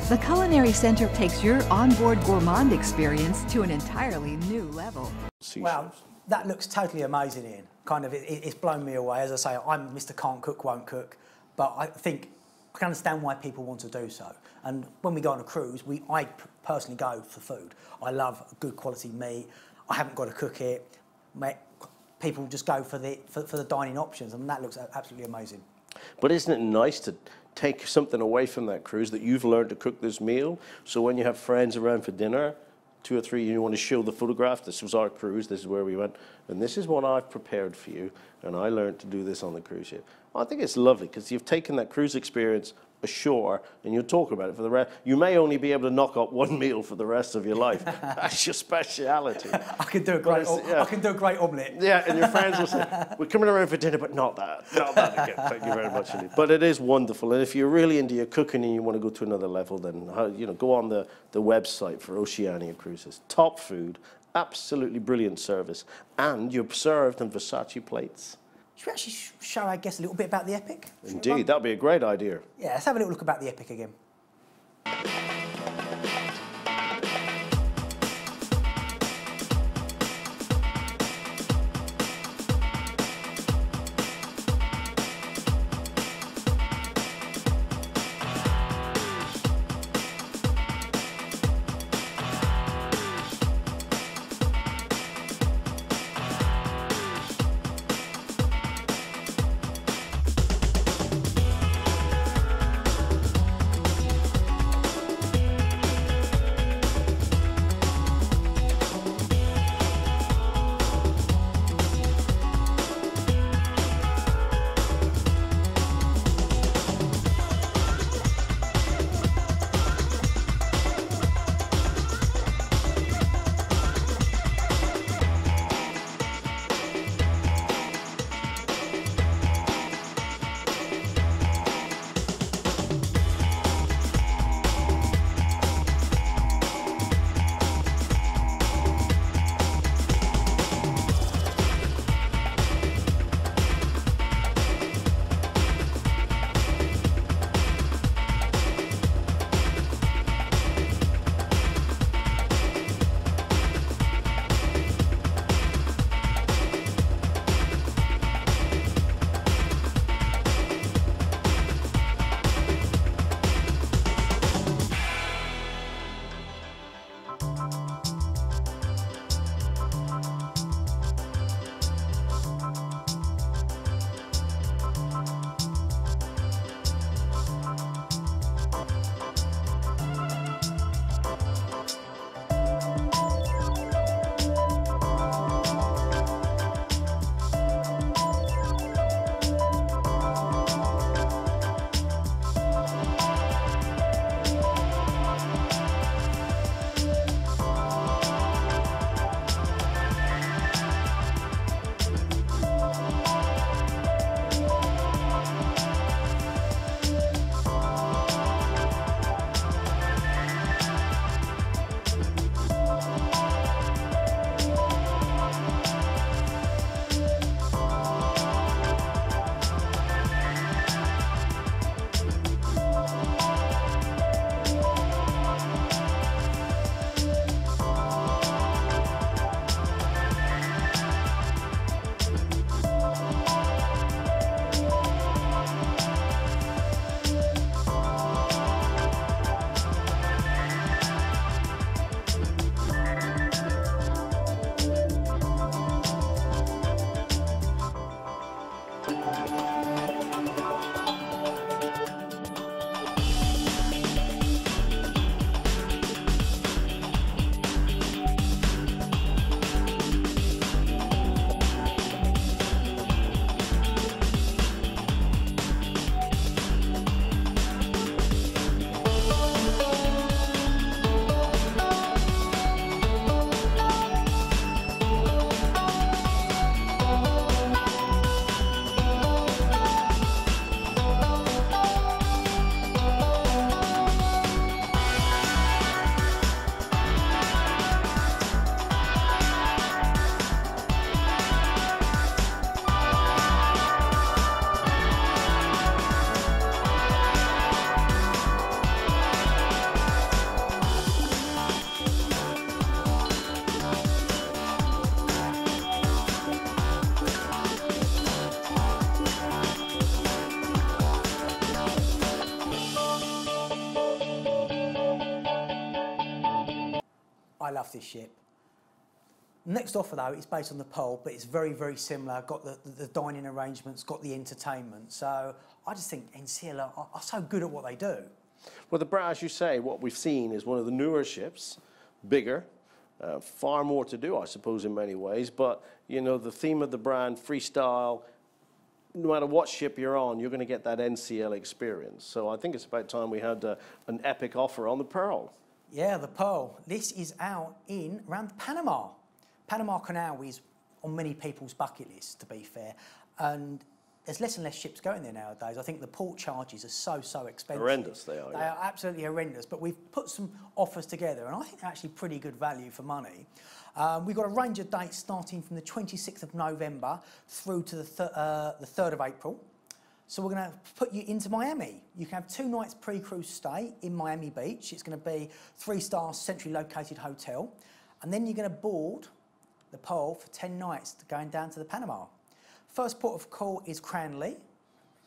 The Culinary Center takes your onboard gourmand experience to an entirely new level. Wow, that looks totally amazing, Ian. Kind of, it, it's blown me away. As I say, I'm Mr. Can't Cook, Won't Cook, but I think I can understand why people want to do so. And when we go on a cruise, we, I personally go for food. I love good quality meat. I haven't got to cook it. People just go for the for, for the dining options, and that looks absolutely amazing. But isn't it nice to take something away from that cruise that you've learned to cook this meal? So when you have friends around for dinner, two or three, you want to show the photograph. This was our cruise. This is where we went, and this is what I've prepared for you. And I learned to do this on the cruise ship. I think it's lovely because you've taken that cruise experience ashore and you'll talk about it for the rest. You may only be able to knock up one meal for the rest of your life. That's your speciality. I can do a great, yeah. I can do a great omelette. Yeah, and your friends will say, "We're coming around for dinner, but not that, not that again." Thank you very much indeed. But it is wonderful, and if you're really into your cooking and you want to go to another level, then uh, you know go on the the website for Oceania Cruises. Top food, absolutely brilliant service, and you're served in Versace plates. Should we actually sh- show our guests a little bit about the Epic? Should Indeed, that'd be a great idea. Yeah, let's have a little look about the Epic again. Love this ship. Next offer though, it's based on the Pearl, but it's very, very similar. Got the, the, dining arrangements, got the entertainment. So I just think NCL are, are so good at what they do. Well, the brand, as you say, what we've seen is one of the newer ships, bigger, uh, far more to do, I suppose, in many ways. But you know, the theme of the brand, freestyle. No matter what ship you're on, you're going to get that NCL experience. So I think it's about time we had uh, an epic offer on the Pearl. Yeah, the Pearl. This is out in around Panama. Panama Canal is on many people's bucket list, to be fair. And there's less and less ships going there nowadays. I think the port charges are so, so expensive. Horrendous they are, They yeah. are absolutely horrendous. But we've put some offers together, and I think they're actually pretty good value for money. Um, we've got a range of dates starting from the 26th of November through to the, th- uh, the 3rd of April. So we're going to put you into Miami. You can have two nights pre-cruise stay in Miami Beach. It's going to be three-star centrally located hotel, and then you're going to board the Pearl for 10 nights going down to the Panama. First port of call is Cranley.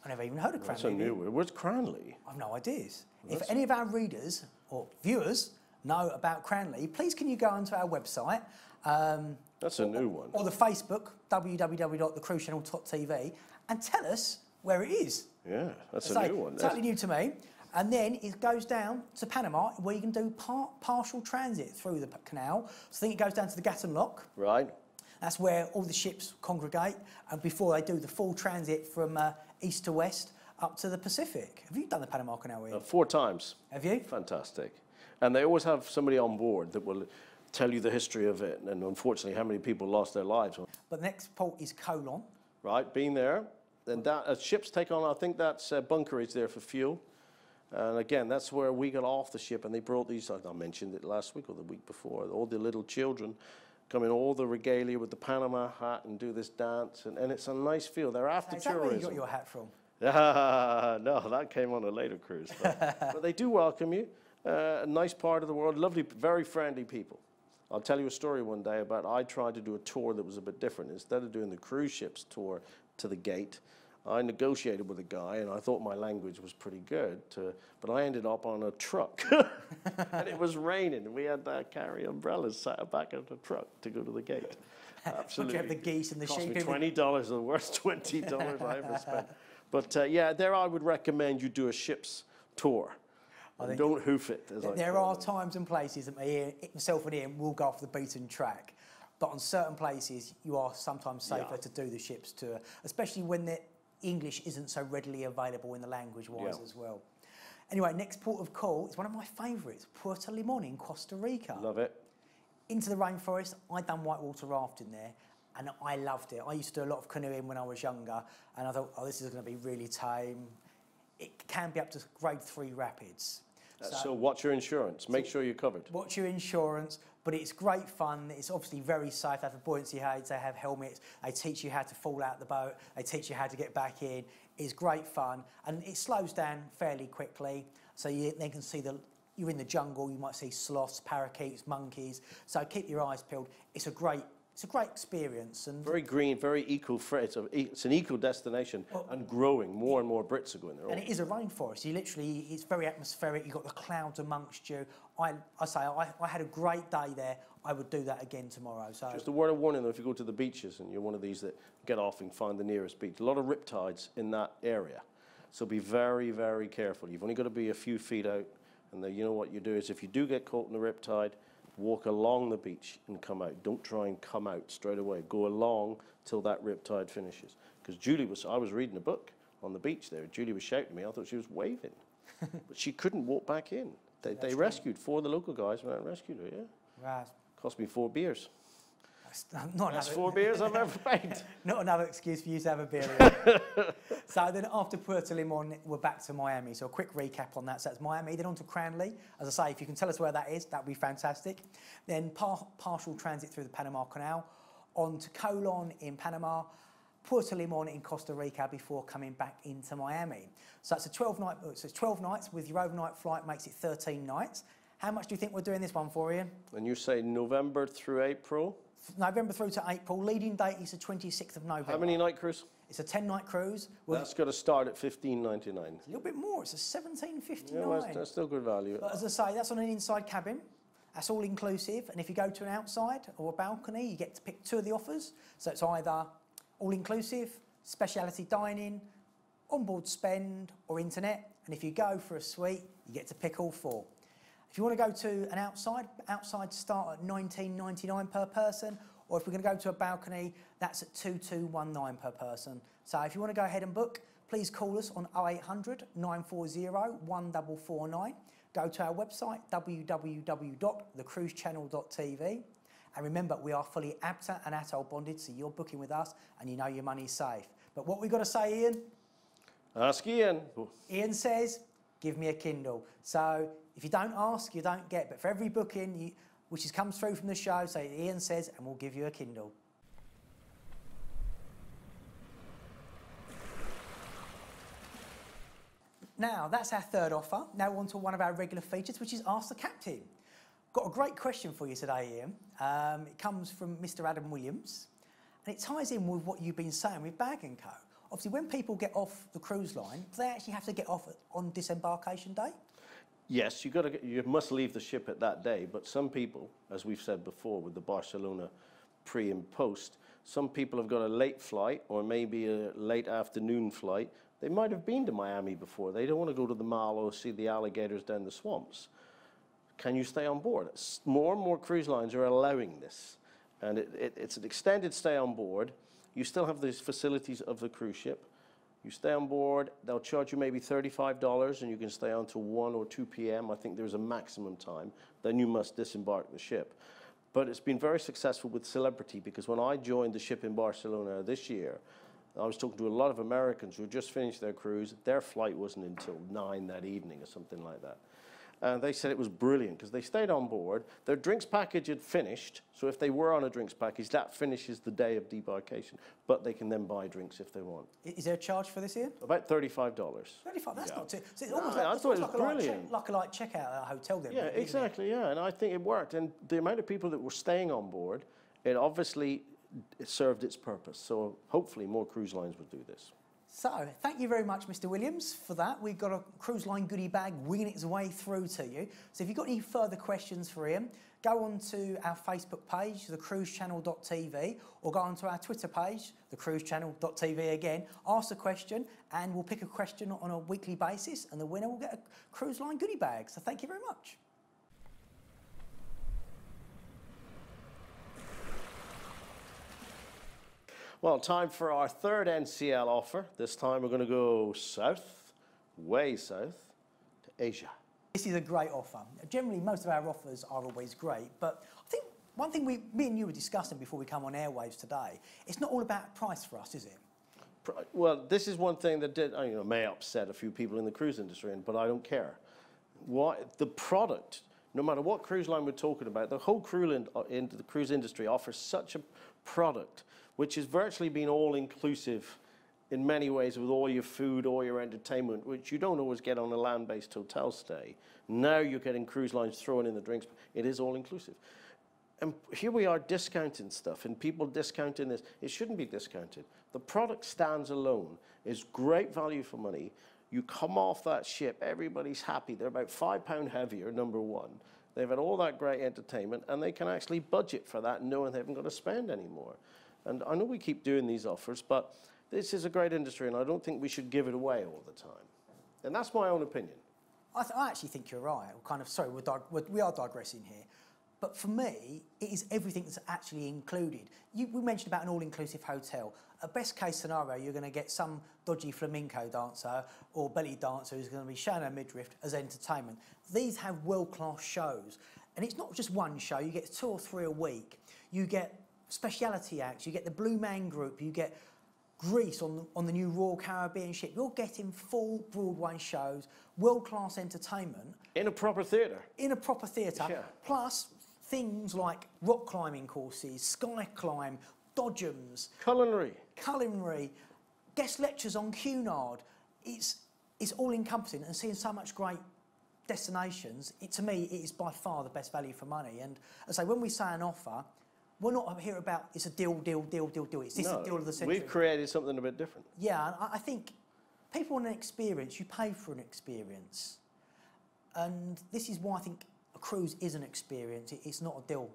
I never even heard of Cranley. That's a new word. Where's Cranley? I've no ideas. If any of our readers or viewers know about Cranley, please can you go onto our website um, That's a new one. or the Facebook, www.thecruisechannel.tv, and tell us where it is. Yeah, that's So, a new one. Totally new to me. And then it goes down to Panama, where you can do par- partial transit through the canal. So I think it goes down to the Gatun Lock. Right. That's where all the ships congregate, and before they do the full transit from uh, east to west up to the Pacific. Have you done the Panama Canal? Uh, four times. Have you? Fantastic. And they always have somebody on board that will tell you the history of it and unfortunately how many people lost their lives. But the next port is Colon. Right, been there. And that, uh, ships take on, I think that's uh, bunkerage there for fuel. And again, that's where we got off the ship and they brought these, I mentioned it last week or the week before, all the little children come in all the regalia with the Panama hat and do this dance. And, and it's a nice feel. They're after Is that where you got your hat from? Ah, no, that came on a later cruise. But, but they do welcome you. Uh, a nice part of the world, lovely, very friendly people. I'll tell you a story one day about I tried to do a tour that was a bit different. Instead of doing the cruise ships tour to the gate, I negotiated with a guy and I thought my language was pretty good, to, but I ended up on a truck. and it was raining and we had to carry umbrellas sat back of the truck to go to the gate. Absolutely. have the geese and the Cost sheep me in the- twenty dollars, the worst twenty dollars I ever spent. But uh, yeah, there I would recommend you do a ship's tour. Don't hoof it. As I There are times and places that me, myself and Ian will go off the beaten track. But on certain places, you are sometimes safer Yeah. to do the ship's tour, especially when the English isn't so readily available in the language wise Yeah. as well. Anyway, next port of call is one of my favourites, Puerto Limon in Costa Rica. Love it. into the rainforest. I done whitewater rafting there, and I loved it. I used to do a lot of canoeing when I was younger, and I thought, oh, this is going to be really tame. It can be up to grade three rapids. Uh, So, watch your insurance. Make sure you're covered. Watch your insurance, but it's great fun. It's obviously very safe. They have buoyancy aids, they have helmets, they teach you how to fall out the boat, they teach you how to get back in. It's great fun, and it slows down fairly quickly, so you then can see the. You're in the jungle. You might see sloths, parakeets, monkeys. So keep your eyes peeled. It's a great, it's a great experience, and Very green, very eco-friendly. It's, it's an eco destination and growing. More and more Brits are going there. And it is a rainforest. You literally, it's very atmospheric. You've got the clouds amongst you. I, I say, I, I had a great day there. I would do that again tomorrow. So Just a word of warning though, if you go to the beaches and you're one of these that get off and find the nearest beach, a lot of riptides in that area. So be very, very careful. You've only got to be a few feet out. And then you know what you do is if you do get caught in the riptide, walk along the beach and come out. Don't try and come out straight away. Go along till that riptide finishes. Because Julie was, I was reading a book on the beach there. Julie was shouting at me. I thought she was waving. but she couldn't walk back in. They, they rescued, four of the local guys went out and rescued her, yeah. right, Cost me four beers. That's not That's another, four beers I've ever paid. not another excuse for you to have a beer. So then after Puerto Limon, we're back to Miami. So a quick recap on that. So that's Miami, then on to Cranley. As I say, if you can tell us where that is, that would be fantastic. Then par- partial transit through the Panama Canal, on to Colon in Panama, Puerto Limon in Costa Rica before coming back into Miami. So it's a 12 night, so it's 12 nights with your overnight flight makes it 13 nights. How much do you think we're doing this one for, Ian? And you say November through April. November through to April. Leading date is the 26th of November. How many night cruise? It's a 10 night cruise. With That's got to start at fifteen ninety nine. a little bit more. It's a 1759. Yeah, well, that's, that's still good value. But as I say, that's on an inside cabin. That's all inclusive. And if you go to an outside or a balcony, you get to pick two of the offers. So it's either all inclusive, speciality dining, onboard spend, or internet. And if you go for a suite, you get to pick all four. If you want to go to an outside, outside start at 19.99 per person, or if we're going to go to a balcony, that's at 2219 per person. So if you want to go ahead and book, please call us on 0800 940 1449. Go to our website, www.thecruisechannel.tv. And remember, we are fully ABTA and ATOL bonded, so you're booking with us and you know your money's safe. But what we've got to say, Ian, Ask Ian. Ian says, give me a Kindle. So if you don't ask, you don't get. But for every booking, you, which is, comes through from the show, say Ian says, and we'll give you a Kindle. Now, that's our third offer. Now on to one of our regular features, which is Ask the Captain. Got a great question for you today, Ian. Um, it comes from Mr. Adam Williams, and it ties in with what you've been saying with Bag & Co. Obviously, when people get off the cruise line, they actually have to get off on disembarkation day? Yes, you got to. You must leave the ship at that day. But some people, as we've said before, with the Barcelona pre and post, some people have got a late flight or maybe a late afternoon flight. They might have been to Miami before. They don't want to go to the mall or see the alligators down the swamps. Can you stay on board? More and more cruise lines are allowing this, and it, it, it's an extended stay on board. You still have the facilities of the cruise ship. You stay on board, they'll charge you maybe $35 and you can stay on till 1 or 2 p.m. I think there's a maximum time. Then you must disembark the ship. But it's been very successful with celebrity because when I joined the ship in Barcelona this year, I was talking to a lot of Americans who had just finished their cruise. Their flight wasn't until 9 that evening or something like that. And they said it was brilliant because they stayed on board. Their drinks package had finished. So if they were on a drinks package, that finishes the day of debarkation. But they can then buy drinks if they want. Is there a charge for this, Ian? About $35. 35, that's Yeah. not too... So it's almost I like, it's thought it was like, a brilliant. check, like a light checkout at a hotel then. Yeah, really, exactly. Yeah, and I think it worked. And the amount of people that were staying on board, it obviously served its purpose. So hopefully more cruise lines would do this. So, thank you very much, Mr. Williams, for that. We've got a cruise line goodie bag winging its way through to you. So, if you've got any further questions for him, go on to our Facebook page, thecruisechannel.tv, or go on to our Twitter page, thecruisechannel.tv again. Ask a question, and we'll pick a question on a weekly basis, and the winner will get a cruise line goodie bag. So, thank you very much. Well, time for our third NCL offer. This time we're going to go south, way south, to Asia. This is a great offer. Generally, most of our offers are always great, but I think one thing we, me and you were discussing before we come on airwaves today, it's not all about price for us, is it? Well, this is one thing that did, I know, may upset a few people in the cruise industry, but I don't care. What the product, no matter what cruise line we're talking about, the whole cruise in, uh, in the cruise industry offers such a product, which has virtually been all inclusive in many ways with all your food, all your entertainment, which you don't always get on a land-based hotel stay. Now you're getting cruise lines throwing in the drinks. It is all inclusive. And here we are discounting stuff and people discounting this. It shouldn't be discounted. The product stands alone, is great value for money. You come off that ship, everybody's happy. They're about five pound heavier, number one. They've had all that great entertainment and they can actually budget for that knowing they haven't got to spend anymore. And I know we keep doing these offers, but this is a great industry and I don't think we should give it away all the time. And that's my own opinion. I, I actually think you're right. We're kind of sorry, we're dig- we're, we are digressing here. But for me, it is everything that's actually included. You, we mentioned about an all-inclusive hotel. A best case scenario, you're going to get some dodgy flamenco dancer or belly dancer who's going to be showing her midriff as entertainment. These have world-class shows, and it's not just one show. You get two or three a week. You get speciality acts. You get the Blue Man Group. You get Grease on the, on the new Royal Caribbean ship. You're getting full Broadway shows, world-class entertainment In a proper theatre. in a proper theatre, Yeah. plus things like rock climbing courses, sky climb, dodgems, Culinary. culinary, guest lectures on Cunard. It's, it's all encompassing and seeing so much great destinations, it, to me, it is by far the best value for money. And as I say, when we say an offer, we're not here about it's a deal, deal, deal, deal, deal. It's this No, the deal of the century. we've created something a bit different. Yeah, I I think people want an experience. You pay for an experience. And this is why I think a cruise is an experience. It, it's not a deal.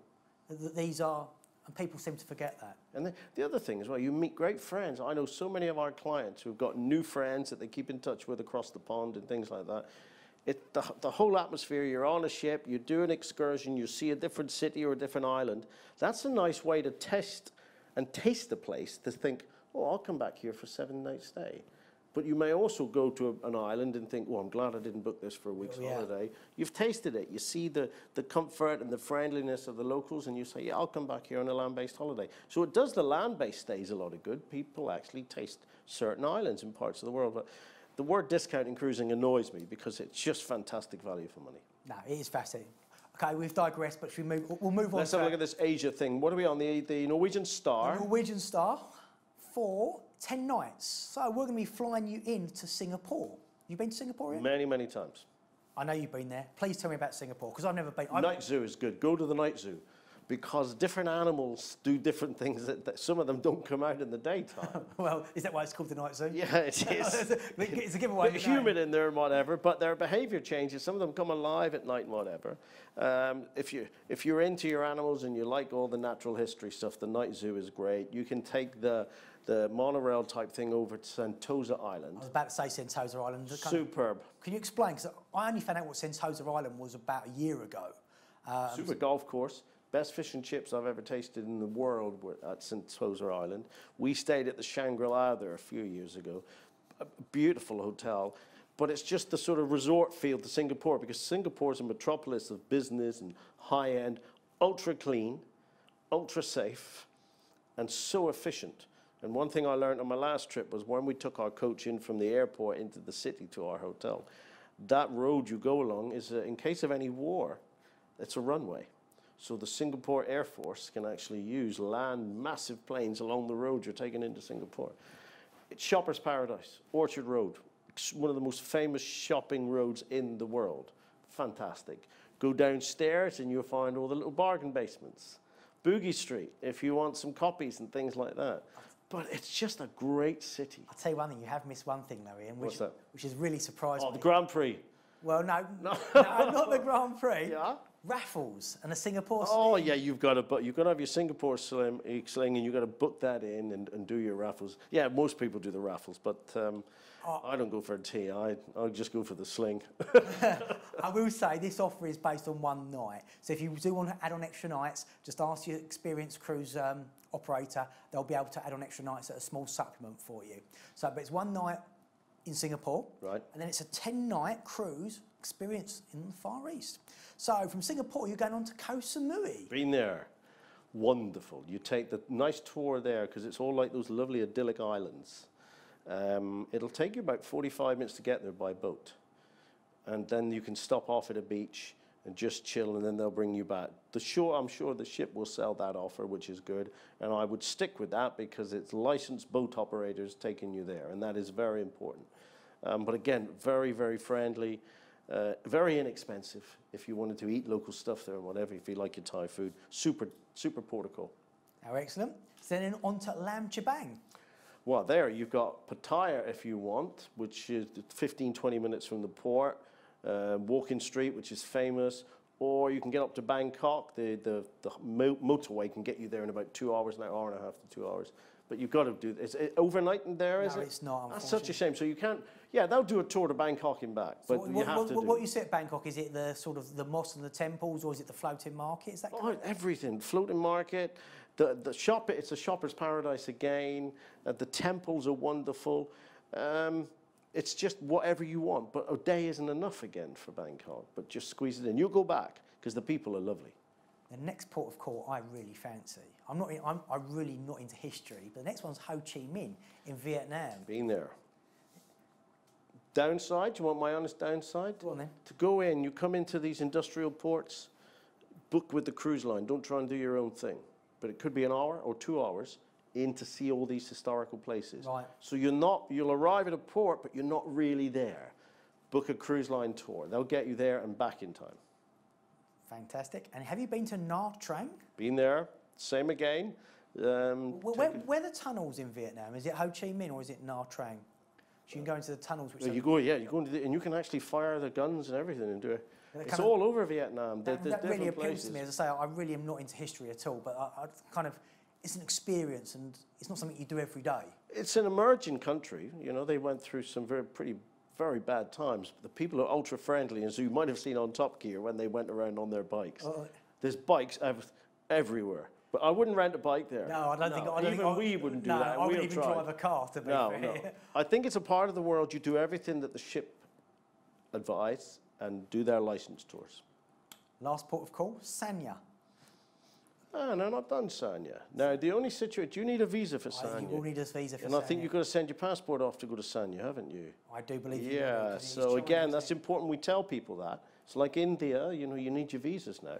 Th- th- These are, and people seem to forget that. And the, the other thing as well, you meet great friends. I know so many of our clients who've got new friends that they keep in touch with across the pond and things like that. It, the, the whole atmosphere, you're on a ship, you do an excursion, you see a different city or a different island. That's a nice way to test and taste the place to think, oh, I'll come back here for seven nights stay. But you may also go to an island and think, well, I'm glad I didn't book this for a week's Oh, yeah. holiday. You've tasted it. You see the, the comfort and the friendliness of the locals, and you say, yeah, I'll come back here on a land based holiday. So it does the land based stays a lot of good. People actually taste certain islands in parts of the world. But the word discounting cruising annoys me because it's just fantastic value for money. No, it is fascinating. Okay, we've digressed, but should we move, we'll move on Let's to have a look at this Asia thing. What are we on? The, the Norwegian Star. Norwegian Star for 10 nights. So we're going to be flying you in to Singapore. You've been to Singapore yet? Many, many times. I know you've been there. Please tell me about Singapore, because I've never been. I've, Night zoo is good. Go to the night zoo because different animals do different things that, that some of them don't come out in the daytime. well, is that why it's called the night zoo? yeah, it is. it's a giveaway. bit the name. humid in there and whatever, but their behaviour changes. Some of them come alive at night and whatever. Um, if you if you're into your animals and you like all the natural history stuff, the night zoo is great. You can take the the monorail type thing over to Sentosa Island. I was about to say Sentosa Island. Kind of- Superb. Can you explain? Because I only found out what Sentosa Island was about a year ago. Um, Super golf course. Best fish and chips I've ever tasted in the world were at Sentosa Island. We stayed at the Shangri-La there a few years ago. A beautiful hotel. But it's just the sort of resort feel to Singapore because Singapore is a metropolis of business and high-end, ultra clean, ultra safe, and so efficient. And one thing I learned on my last trip was when we took our coach in from the airport into the city to our hotel, that road you go along is, uh, in case of any war, it's a runway. So the Singapore Air Force can actually use land massive planes along the road you're taking into Singapore. It's Shoppers Paradise, Orchard Road, one of the most famous shopping roads in the world. Fantastic. Go downstairs and you'll find all the little bargain basements. Bugis Street, if you want some copies and things like that. But it's just a great city. I'll tell you one thing, you have missed one thing, though, Ian, which, which has really surprising. Oh, the Grand Prix. well, no, no. not the Grand Prix. Yeah? Raffles and the Singapore sling. Oh yeah, you've got to, but you've got to have your Sling slim, eh, sling, and you've got to book that in and, and do your raffles. Yeah, most people do the raffles, but um, I don't go for a tea. I I just go for the sling. I will say this offer is based on one night. So if you do want to add on extra nights, just ask your experienced cruise um, operator. They'll be able to add on extra nights at a small supplement for you. So, but it's one night in Singapore, Right. And then it's a 10-night cruise experience in the Far East. So from Singapore, you're going on to Koh Samui. Been there, wonderful. You take the nice tour there because it's all like those lovely idyllic islands. Um, it'll take you about 45 minutes to get there by boat, and then you can stop off at a beach and just chill, and then they'll bring you back. The shore, I'm sure the ship will sell that offer, which is good, and I would stick with that because it's licensed boat operators taking you there, and that is very important. Um, but again, very, very friendly, uh, very inexpensive if you wanted to eat local stuff there and whatever, if you like your Thai food. Super, super protocol. How excellent. So then on to Laem Chabang. Well, there you've got Pattaya if you want, which is 15, 20 minutes from the port. Uh, Walking Street, which is famous. Or you can get up to Bangkok. The, the, the motorway can get you there in about two hours, an hour and a half to two hours. But you've got to do this. Is overnight in there, is No, it? it's not, That's such a shame. So you can't, yeah, they'll do a tour to Bangkok and back, but what, you have what, to what, do. what you see at Bangkok, is it the sort of the mosques and the temples, or is it the floating market? Is that Oh, everything. Floating market, the, the shop, it's a shopper's paradise again. Uh, the temples are wonderful. Um, it's just whatever you want. But a day isn't enough again for Bangkok, but just squeeze it in. You'll go back because the people are lovely. The next port of call I really fancy. I'm not. In, I'm, I'm really not into history, but the next one's Ho Chi Minh in Vietnam. Been there. Downside, do you want my honest downside? Go on then. To go in, you come into these industrial ports, book with the cruise line. Don't try and do your own thing. But it could be an hour or two hours in to see all these historical places. Right. So you're not, you'll arrive at a port, but you're not really there. Book a cruise line tour. They'll get you there and back in time. Fantastic. And have you been to Nha Trang? Been there, same again. Um, Where, where, the tunnels in Vietnam? Is it Ho Chi Minh or is it Nha Trang? So you can go into the tunnels, which you go, yeah, you go into the, and you can actually fire the guns and everything and do it. It's of- all over Vietnam. That, that really appeals places. to me. As I say, I really am not into history at all, but I, I kind of, it's an experience and it's not something you do every day. It's an emerging country. You know, they went through some very pretty, very bad times. The people are ultra friendly, as you might have seen on Top Gear when they went around on their bikes. Oh. There's bikes ev- everywhere. But I wouldn't rent a bike there. No, I don't think. I don't even think we wouldn't do no, that. I wouldn't even try. drive a car. To be No, fair. no. I think it's a part of the world you do everything that the ship advise and do their license tours. Last port of call, Sanya. Ah, no, not done Sanya. Now, the only situation, you need a visa for I, you Sanya. will need a visa for and I think you've got to send your passport off to go to Sanya, haven't you? I do believe you. Yeah, so again, that's important we tell people that. It's like India, you know, you need your visas now.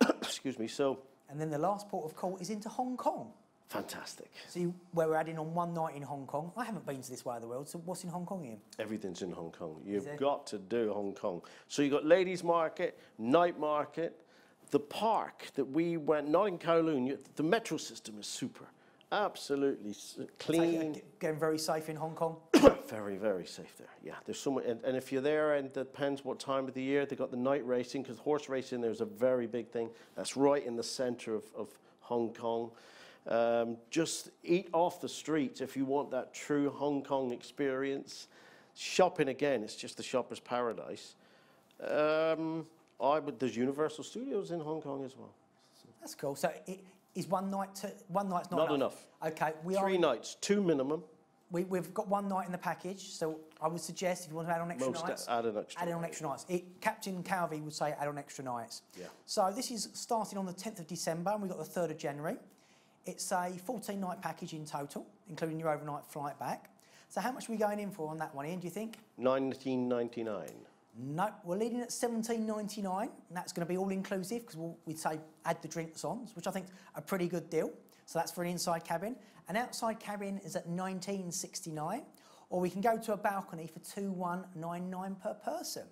Excuse me, so And then the last port of call is into Hong Kong. fantastic. See where we're adding on one night in Hong Kong. I haven't been to this way of the world, so what's in Hong Kong, Ian? Everything's in Hong Kong. You've got to do Hong Kong. So you've got ladies' market, night market, the park that we went, not in Kowloon, the metro system is super. Absolutely clean. Take- Getting very safe in Hong Kong. very, very safe there. Yeah, there's so much, and, and if you're there, and it depends what time of the year, they've got the night racing, because horse racing there's a very big thing. That's right in the center of, of Hong Kong. Um, just eat off the streets if you want that true Hong Kong experience. Shopping again, it's just the shopper's paradise. Um, I would, there's Universal Studios in Hong Kong as well. That's cool. So it, is one night to, one night's not, Not enough. Okay, we Three are. nights, two minimum. We, we've got one night in the package, so I would suggest if you want to add on extra Most nights, add an extra add on extra nights. It, Captain Calvi would say add on extra nights. Yeah. So this is starting on the 10th of December, and we've got the 3rd of January. It's a 14-night package in total, including your overnight flight back. So how much are we going in for on that one, Ian? Do you think? 1999. No, we're leading at 17.99, and that's going to be all inclusive because we'll, we'd say add the drinks on, which I think is a pretty good deal. So that's for an inside cabin. An outside cabin is at 19.69, or we can go to a balcony for 2199 per person.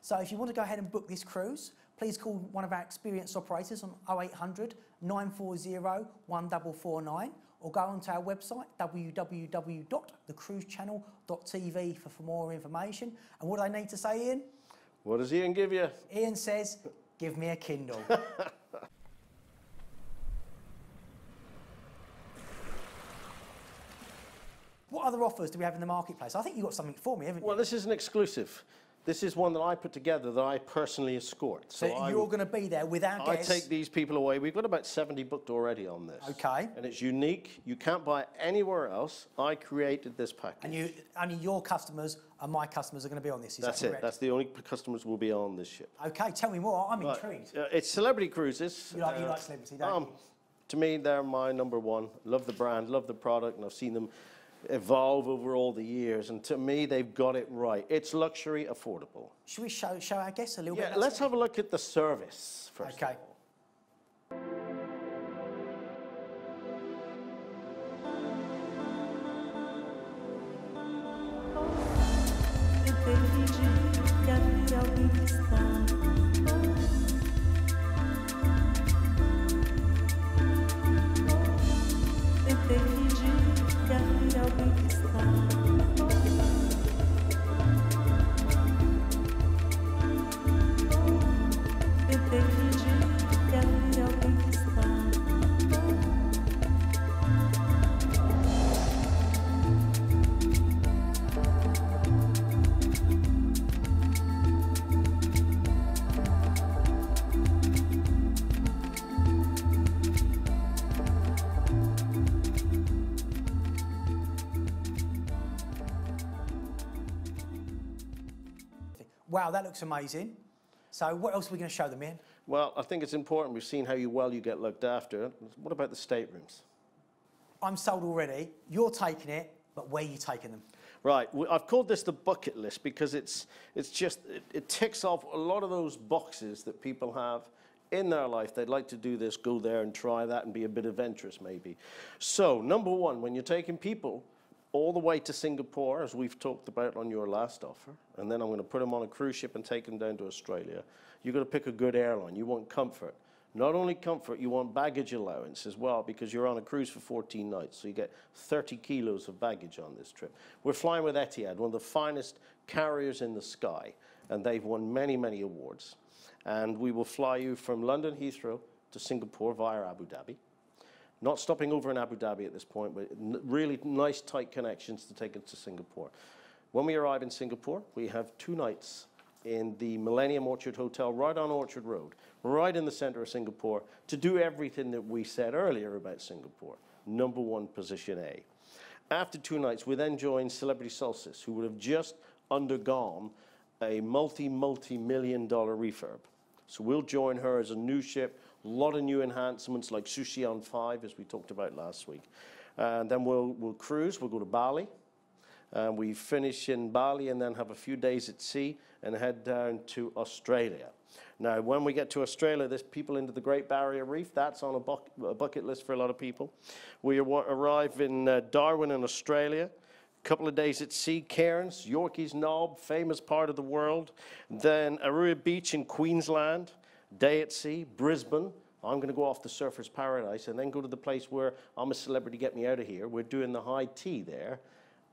So if you want to go ahead and book this cruise, please call one of our experienced operators on 0800 940 1449 or go onto our website www.thecruisechannel.tv for, for more information. And what do they need to say, Ian? What does Ian give you? Ian says, give me a Kindle. what other offers do we have in the marketplace? I think you've got something for me, haven't you? Well, this is an exclusive. This is one that I put together that I personally escort. so I, you're going to be there with our I guests. take these people away. We've got about 70 booked already on this. Okay. And it's unique. You can't buy it anywhere else. I created this package. and you, only your customers and my customers are going to be on this. Is That's that it. That's the only customers will be on this ship. Okay, tell me more. I'm Right. intrigued. Uh, it's celebrity cruises. You like- you like celebrity, don't um, you? To me, they're my number one. Love the brand, love the product, and I've seen them evolve over all the years. And to me, they've got it right. It's luxury, affordable. Should we show, show our guests a little Yeah, bit? let's have a look at the service first. Okay. Wow, that looks amazing. So what else are we going to show them, Ian? Well, I think it's important. We've seen how you, well you get looked after. What about the staterooms? I'm sold already. You're taking it, but where are you taking them? Right, I've called this the bucket list because it's, it's just, it, it ticks off a lot of those boxes that people have in their life. They'd like to do this, go there and try that and be a bit adventurous maybe. So, number one, when you're taking people all the way to Singapore, as we've talked about on your last offer, and then I'm going to put them on a cruise ship and take them down to Australia, you've got to pick a good airline. You want comfort. Not only comfort, you want baggage allowance as well because you're on a cruise for 14 nights, so you get 30 kilos of baggage on this trip. We're flying with Etihad, one of the finest carriers in the sky, and they've won many, many awards. And we will fly you from London Heathrow to Singapore via Abu Dhabi. Not stopping over in Abu Dhabi at this point, but really nice tight connections to take us to Singapore. When we arrive in Singapore, we have two nights in the Millennium Orchard Hotel right on Orchard Road, right in the center of Singapore, to do everything that we said earlier about Singapore. Number one position A. After two nights, we then join Celebrity Solstice, who would have just undergone a multi, multi million dollar refurb. So we'll join her as a new ship, a lot of new enhancements like Sushi on 5, as we talked about last week. And then we'll, we'll cruise, we'll go to Bali. And we finish in Bali and then have a few days at sea and head down to Australia. Now, when we get to Australia, there's people into the Great Barrier Reef. That's on a, a bucket list for a lot of people. We arrive in uh, Darwin in Australia. A couple of days at sea, Cairns, Yorkeys Knob, famous part of the world. Then Airlie Beach in Queensland, day at sea, Brisbane. I'm going to go off the Surfer's Paradise and then go to the place where I'm a celebrity, get me out of here. We're doing the high tea there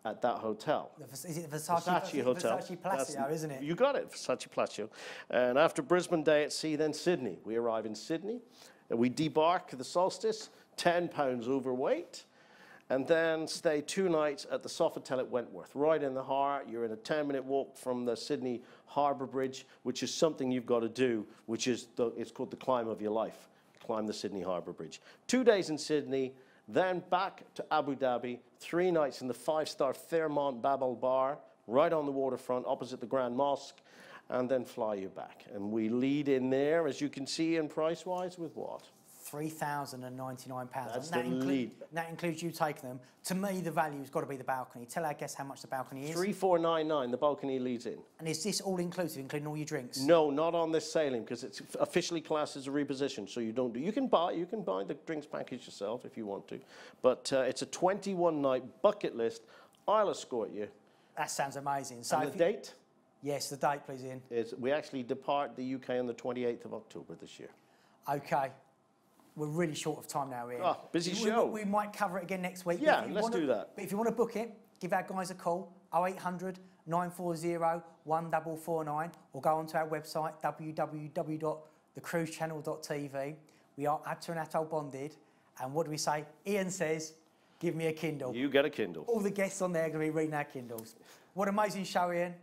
at that hotel. The Is it the Versace, Versace Hotel. Versace That's- Palacio, isn't it? You got it, Versace Palacio. And after Brisbane Day at Sea, then Sydney. We arrive in Sydney. and We debark the solstice, 10 pounds overweight, and then stay two nights at the Sofitel at Wentworth, right in the heart. You're in a 10 minute walk from the Sydney Harbour Bridge, which is something you've got to do, which is the, it's called the climb of your life. Climb the Sydney Harbour Bridge. Two days in Sydney, then back to Abu Dhabi, three nights in the five star Fairmont Bab Al Bahr, right on the waterfront opposite the Grand Mosque, and then fly you back. And we lead in there, as you can see, in price wise, with what? £3,099. That's that, the lead. that includes you taking them. To me, the value's got to be the balcony. Tell our guests how much the balcony is. 3499, the balcony leads in. And is this all inclusive, including all your drinks? No, not on this sailing because it's officially classed as a reposition. So you don't do. You can buy. You can buy the drinks package yourself if you want to, but uh, it's a 21 night bucket list. I'll escort you. That sounds amazing. So And the you- date Yes, the date, please, Ian. is we actually depart the UK on the 28th of October this year. Okay. We're really short of time now, Ian. Ah, busy We- show. We, might cover it again next week. Yeah, let's wanna- do that. But if you want to book it, give our guys a call, 0800 940 1449, or go onto our website, www.thecruisechannel.tv. We are ABTA and ATOL bonded. And what do we say? Ian says, give me a Kindle. You get a Kindle. All the guests on there are going to be reading our Kindles. What an amazing show, Ian.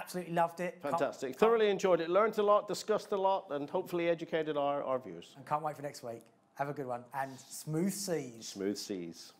Absolutely loved it. Can't- Fantastic. can't- Thoroughly enjoyed it. Learned a lot, discussed a lot, and hopefully educated our, our viewers. And can't wait for next week. Have a good one. And smooth seas. Smooth seas.